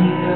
Yeah.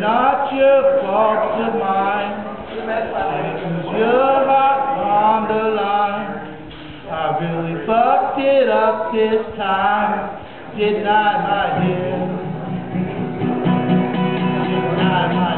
Not your fault but mine. On the line. I really fucked it up this time. Did not, my dear. Did not, my